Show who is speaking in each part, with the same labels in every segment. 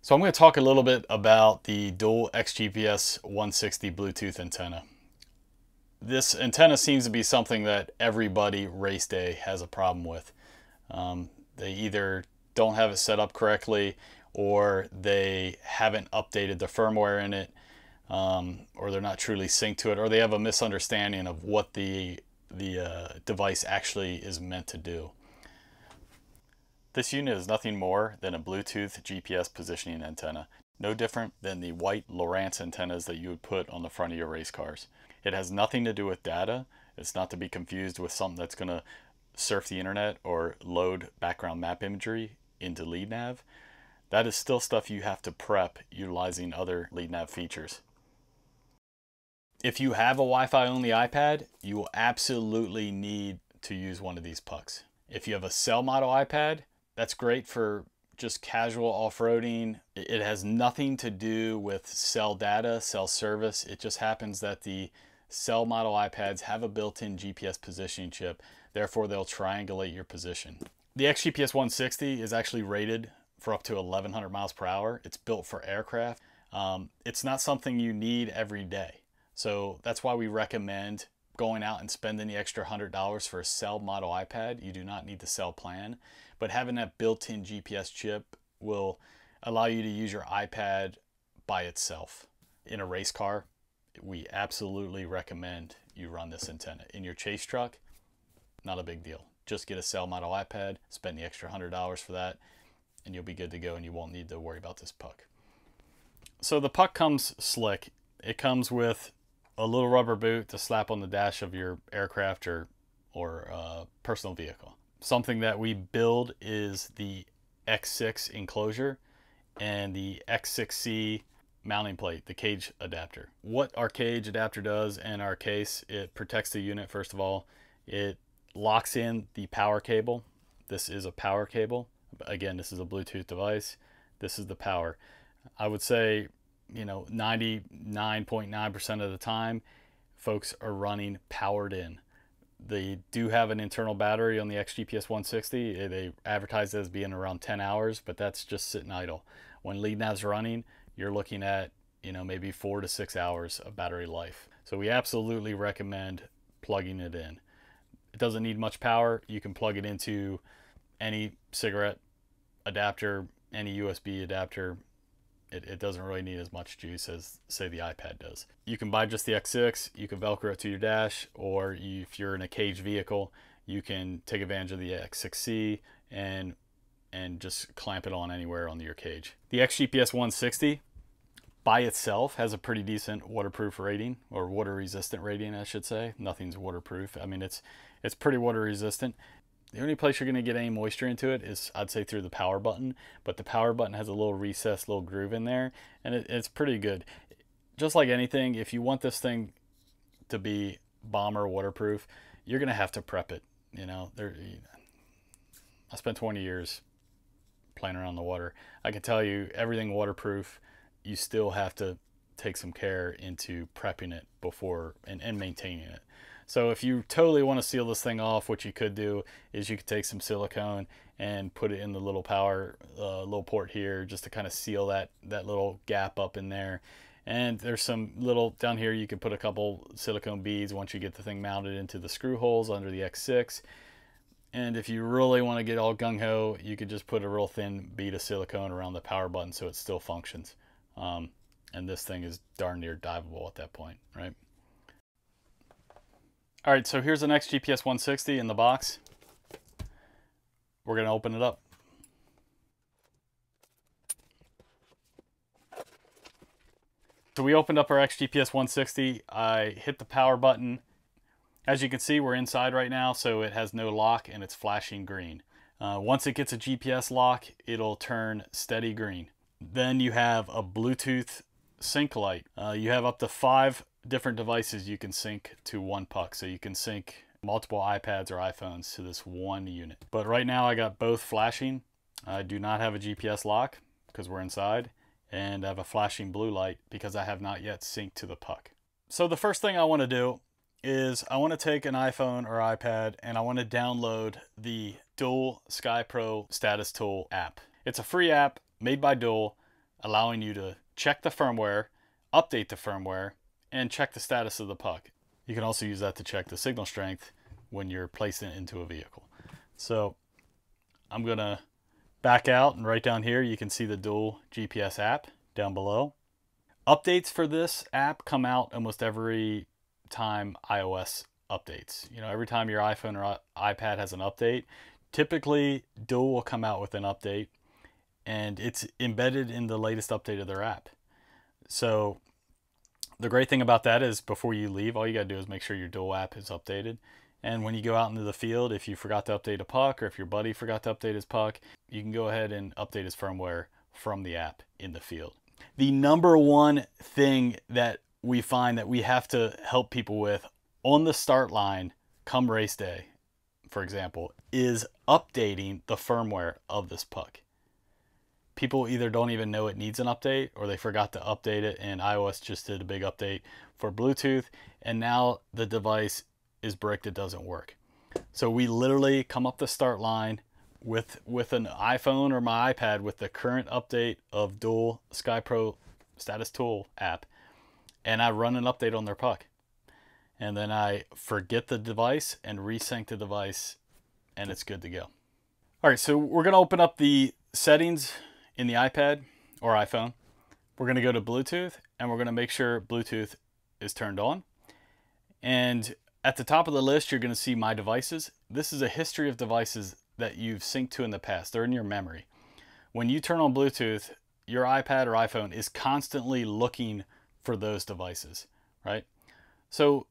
Speaker 1: So I'm going to talk a little bit about the dual XGPS 160 Bluetooth antenna. This antenna seems to be something that everybody race day has a problem with. Um, they either don't have it set up correctly or they haven't updated the firmware in it um, or they're not truly synced to it or they have a misunderstanding of what the, the uh, device actually is meant to do. This unit is nothing more than a Bluetooth GPS positioning antenna, no different than the white Lowrance antennas that you would put on the front of your race cars. It has nothing to do with data. It's not to be confused with something that's going to surf the internet or load background map imagery into LeadNav. That is still stuff you have to prep utilizing other LeadNav features. If you have a Wi-Fi only iPad, you will absolutely need to use one of these pucks. If you have a cell model iPad, that's great for just casual off-roading. It has nothing to do with cell data, cell service. It just happens that the cell model iPads have a built-in GPS positioning chip. Therefore, they'll triangulate your position. The XGPS 160 is actually rated for up to 1100 miles per hour. It's built for aircraft. Um, it's not something you need every day. So that's why we recommend going out and spending the extra $100 for a cell model iPad. You do not need the cell plan but having that built-in GPS chip will allow you to use your iPad by itself. In a race car, we absolutely recommend you run this antenna. In your chase truck, not a big deal. Just get a cell model iPad, spend the extra $100 for that, and you'll be good to go and you won't need to worry about this puck. So the puck comes slick. It comes with a little rubber boot to slap on the dash of your aircraft or, or uh, personal vehicle something that we build is the X6 enclosure and the X6C mounting plate, the cage adapter. What our cage adapter does in our case, it protects the unit first of all. It locks in the power cable. This is a power cable. Again, this is a Bluetooth device. This is the power. I would say, you know, 99.9% of the time, folks are running powered in. They do have an internal battery on the XGPS 160. They advertise it as being around 10 hours, but that's just sitting idle. When LeadNav's running, you're looking at you know maybe four to six hours of battery life. So we absolutely recommend plugging it in. It doesn't need much power. You can plug it into any cigarette adapter, any USB adapter, it, it doesn't really need as much juice as say the iPad does. You can buy just the X6, you can Velcro it to your dash, or you, if you're in a cage vehicle, you can take advantage of the X6C and and just clamp it on anywhere on your cage. The XGPS 160 by itself has a pretty decent waterproof rating or water resistant rating I should say. Nothing's waterproof. I mean it's it's pretty water resistant. The only place you're going to get any moisture into it is, I'd say, through the power button. But the power button has a little recessed little groove in there, and it, it's pretty good. Just like anything, if you want this thing to be bomber waterproof, you're going to have to prep it. You know, there. I spent 20 years playing around the water. I can tell you, everything waterproof, you still have to take some care into prepping it before and, and maintaining it. So if you totally want to seal this thing off, what you could do is you could take some silicone and put it in the little power uh, little port here just to kind of seal that, that little gap up in there. And there's some little, down here you can put a couple silicone beads once you get the thing mounted into the screw holes under the X6. And if you really want to get all gung-ho, you could just put a real thin bead of silicone around the power button so it still functions. Um, and this thing is darn near diveable at that point, right? All right, so here's the XGPS 160 in the box. We're to open it up. So we opened up our XGPS 160. I hit the power button. As you can see, we're inside right now, so it has no lock and it's flashing green. Uh, once it gets a GPS lock, it'll turn steady green. Then you have a Bluetooth sync light. Uh, you have up to five different devices you can sync to one puck. So you can sync multiple iPads or iPhones to this one unit. But right now I got both flashing. I do not have a GPS lock because we're inside and I have a flashing blue light because I have not yet synced to the puck. So the first thing I want to do is I want to take an iPhone or iPad and I want to download the Dual SkyPro Status Tool app. It's a free app made by Dual allowing you to check the firmware, update the firmware, and check the status of the puck. You can also use that to check the signal strength when you're placing it into a vehicle. So I'm going to back out and right down here you can see the dual GPS app down below. Updates for this app come out almost every time iOS updates. You know, every time your iPhone or iPad has an update, typically Dual will come out with an update and it's embedded in the latest update of their app. So the great thing about that is before you leave, all you got to do is make sure your Dual app is updated. And when you go out into the field, if you forgot to update a puck or if your buddy forgot to update his puck, you can go ahead and update his firmware from the app in the field. The number one thing that we find that we have to help people with on the start line come race day, for example, is updating the firmware of this puck. People either don't even know it needs an update or they forgot to update it and iOS just did a big update for Bluetooth and now the device is bricked, it doesn't work. So we literally come up the start line with with an iPhone or my iPad with the current update of Dual SkyPro Status Tool app and I run an update on their puck. And then I forget the device and resync the device and it's good to go. All right, so we're gonna open up the settings in the iPad or iPhone. We're gonna go to Bluetooth and we're gonna make sure Bluetooth is turned on. And at the top of the list, you're gonna see My Devices. This is a history of devices that you've synced to in the past. They're in your memory. When you turn on Bluetooth, your iPad or iPhone is constantly looking for those devices, right? So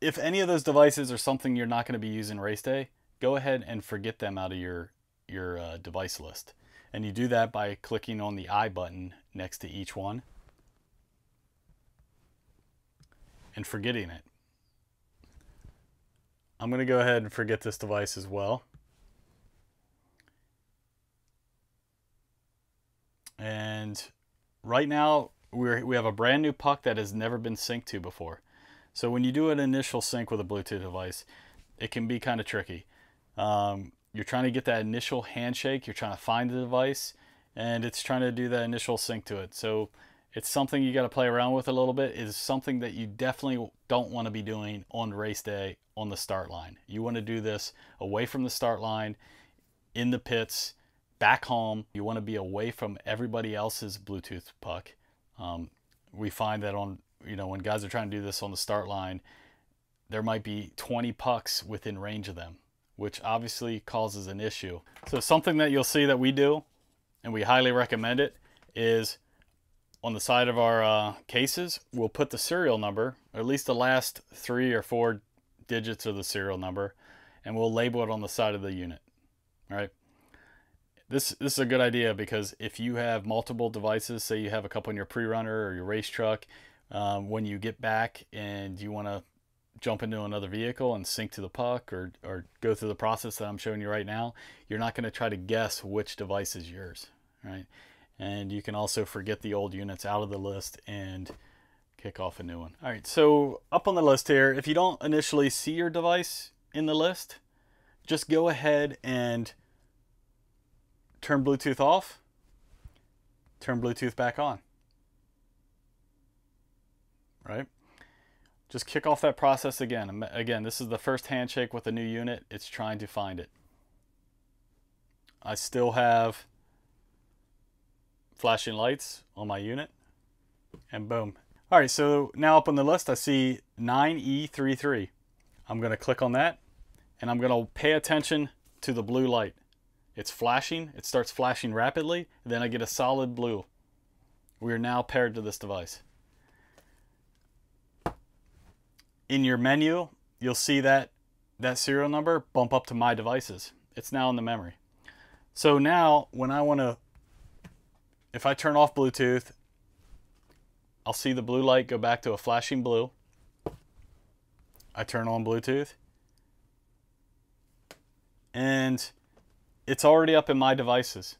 Speaker 1: if any of those devices are something you're not going to be using race day, go ahead and forget them out of your, your uh, device list. And you do that by clicking on the I button next to each one and forgetting it. I'm going to go ahead and forget this device as well. And right now we we have a brand new puck that has never been synced to before. So when you do an initial sync with a Bluetooth device, it can be kind of tricky. Um, you're trying to get that initial handshake, you're trying to find the device, and it's trying to do that initial sync to it. So it's something you got to play around with a little bit. Is something that you definitely don't want to be doing on race day on the start line. You want to do this away from the start line, in the pits, back home. You want to be away from everybody else's Bluetooth puck. Um, we find that on, you know, when guys are trying to do this on the start line, there might be 20 pucks within range of them, which obviously causes an issue. So something that you'll see that we do, and we highly recommend it, is on the side of our uh, cases, we'll put the serial number, or at least the last three or four digits of the serial number, and we'll label it on the side of the unit, right? this this is a good idea because if you have multiple devices, say you have a couple in your pre-runner or your race truck, um, when you get back and you want to jump into another vehicle and sync to the puck or, or go through the process that I'm showing you right now, you're not going to try to guess which device is yours, right? And you can also forget the old units out of the list and kick off a new one. All right, so up on the list here, if you don't initially see your device in the list, just go ahead and turn Bluetooth off, turn Bluetooth back on. Right? Just kick off that process again. Again, this is the first handshake with a new unit. It's trying to find it. I still have flashing lights on my unit and boom. All right, so now up on the list, I see 9E33. I'm gonna click on that and I'm gonna pay attention to the blue light. It's flashing, it starts flashing rapidly, then I get a solid blue. We are now paired to this device. In your menu, you'll see that that serial number bump up to my devices. It's now in the memory. So now when I want to, if I turn off Bluetooth, I'll see the blue light go back to a flashing blue. I turn on Bluetooth. And it's already up in my devices.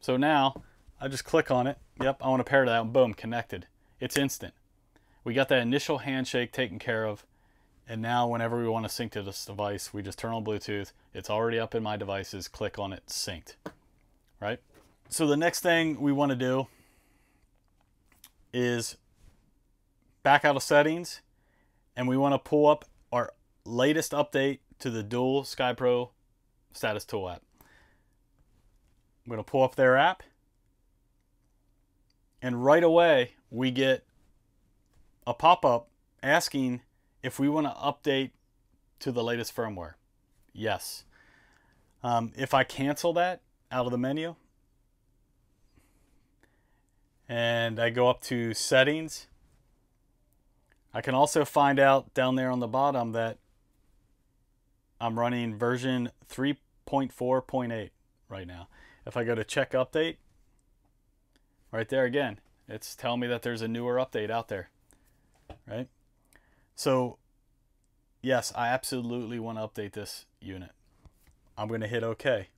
Speaker 1: So now I just click on it. Yep, I want to pair that. And boom, connected. It's instant. We got that initial handshake taken care of. And now whenever we want to sync to this device, we just turn on Bluetooth. It's already up in my devices. Click on it, synced. Right? So the next thing we want to do is back out of settings and we want to pull up our latest update to the dual SkyPro status tool app. I'm going to pull up their app and right away we get a pop-up asking if we want to update to the latest firmware. Yes. Um, if I cancel that out of the menu and I go up to settings, I can also find out down there on the bottom that I'm running version 3.4.8 right now. If I go to check update, right there again, it's telling me that there's a newer update out there, right? So yes, I absolutely want to update this unit. I'm going to hit OK.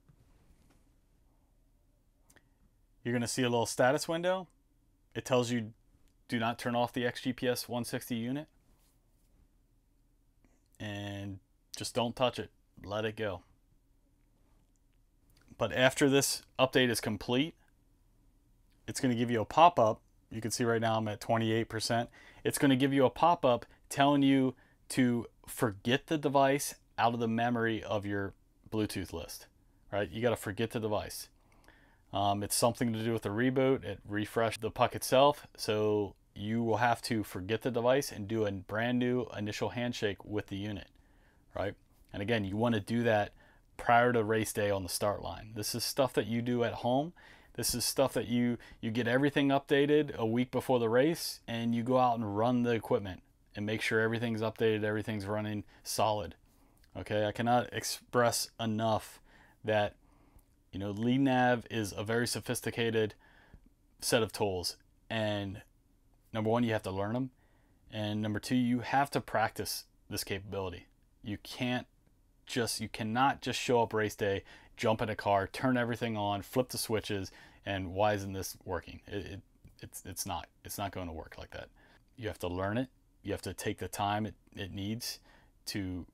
Speaker 1: You're going to see a little status window. It tells you do not turn off the XGPS 160 unit. And just don't touch it. Let it go. But after this update is complete, it's going to give you a pop-up. You can see right now I'm at 28%. It's going to give you a pop-up telling you to forget the device out of the memory of your Bluetooth list, right? You got to forget the device. Um, it's something to do with the reboot. It refreshed the puck itself. So you will have to forget the device and do a brand new initial handshake with the unit, right? And again, you want to do that prior to race day on the start line. This is stuff that you do at home. This is stuff that you you get everything updated a week before the race and you go out and run the equipment and make sure everything's updated, everything's running solid. Okay, I cannot express enough that you know LeadNav is a very sophisticated set of tools and number one you have to learn them and number two you have to practice this capability you can't just you cannot just show up race day jump in a car turn everything on flip the switches and why isn't this working it, it, it's it's not it's not going to work like that you have to learn it you have to take the time it, it needs to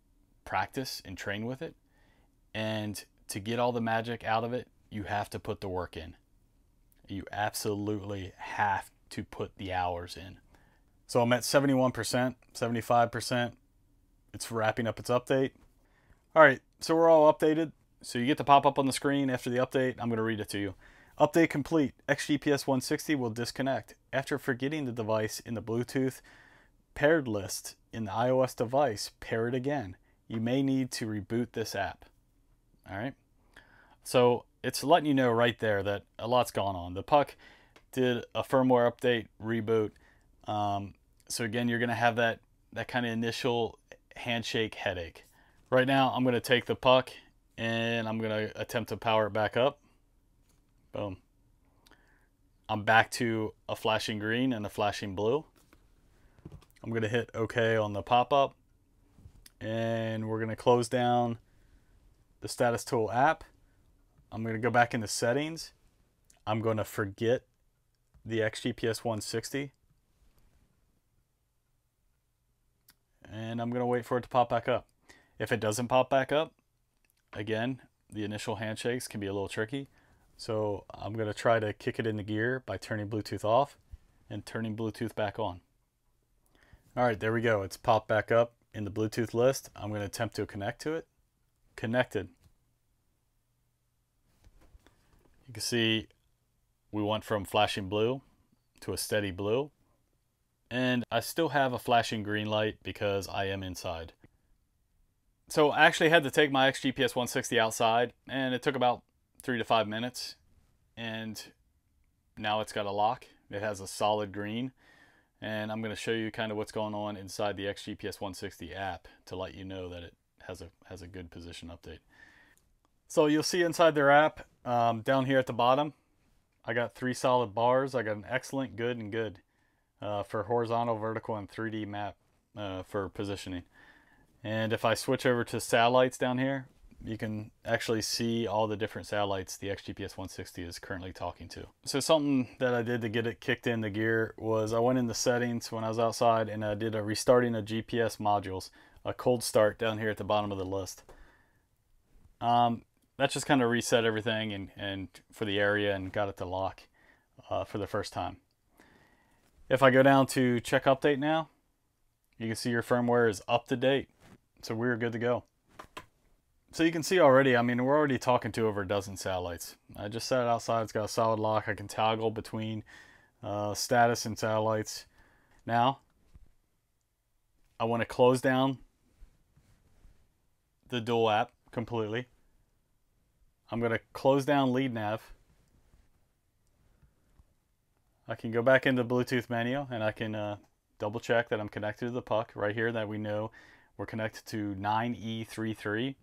Speaker 1: practice and train with it. And to get all the magic out of it, you have to put the work in. You absolutely have to put the hours in. So I'm at 71%, 75%. It's wrapping up its update. All right, so we're all updated. So you get to pop up on the screen after the update. I'm going to read it to you. Update complete. XGPS 160 will disconnect. After forgetting the device in the Bluetooth paired list in the iOS device, pair it again. You may need to reboot this app. All right. So it's letting you know right there that a lot's gone on. The puck did a firmware update reboot. Um, so again, you're going to have that that kind of initial handshake headache. Right now, I'm going to take the puck and I'm going to attempt to power it back up. Boom. I'm back to a flashing green and a flashing blue. I'm going to hit OK on the pop-up. And we're going to close down the Status Tool app. I'm going to go back into settings. I'm going to forget the XGPS 160. And I'm going to wait for it to pop back up. If it doesn't pop back up, again, the initial handshakes can be a little tricky. So I'm going to try to kick it into gear by turning Bluetooth off and turning Bluetooth back on. All right, there we go. It's popped back up in the Bluetooth list. I'm going to attempt to connect to it. Connected. You can see we went from flashing blue to a steady blue. And I still have a flashing green light because I am inside. So I actually had to take my XGPS 160 outside and it took about three to five minutes. And now it's got a lock. It has a solid green and I'm going to show you kind of what's going on inside the XGPS 160 app to let you know that it has a has a good position update. So you'll see inside their app um, down here at the bottom, I got three solid bars. I got an excellent, good, and good uh, for horizontal, vertical, and 3D map uh, for positioning. And if I switch over to satellites down here, you can actually see all the different satellites the XGPS 160 is currently talking to. So something that I did to get it kicked in the gear was I went in the settings when I was outside and I did a restarting of GPS modules, a cold start down here at the bottom of the list. Um, that just kind of reset everything and, and for the area and got it to lock uh, for the first time. If I go down to check update now, you can see your firmware is up to date. So we're good to go. So you can see already, I mean, we're already talking to over a dozen satellites. I just set it outside. It's got a solid lock. I can toggle between uh, status and satellites. Now, I want to close down the dual app completely. I'm going to close down LeadNav. I can go back into Bluetooth menu and I can uh, double check that I'm connected to the puck right here that we know we're connected to 9E33.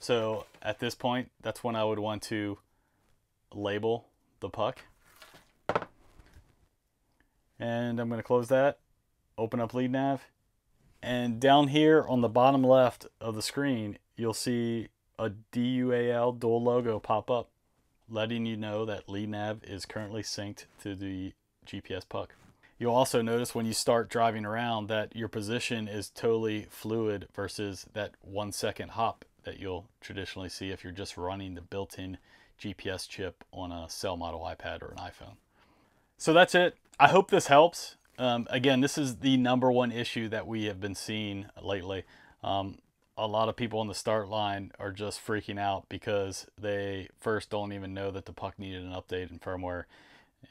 Speaker 1: So at this point, that's when I would want to label the puck. And I'm going to close that, open up LeadNav. And down here on the bottom left of the screen, you'll see a DUAL dual logo pop up, letting you know that LeadNav is currently synced to the GPS puck. You'll also notice when you start driving around that your position is totally fluid versus that one second hop that you'll traditionally see if you're just running the built-in GPS chip on a cell model iPad or an iPhone. So that's it. I hope this helps. Um, again, this is the number one issue that we have been seeing lately. Um, a lot of people on the start line are just freaking out because they first don't even know that the puck needed an update in firmware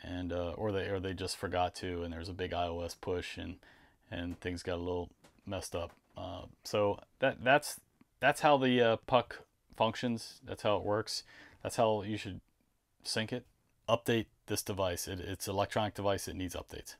Speaker 1: and uh, or they or they just forgot to and there's a big iOS push and and things got a little messed up. Uh, so that that's that's how the uh, puck functions. That's how it works. That's how you should sync it. Update this device. It, it's electronic device. It needs updates